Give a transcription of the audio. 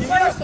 ¡Vamos!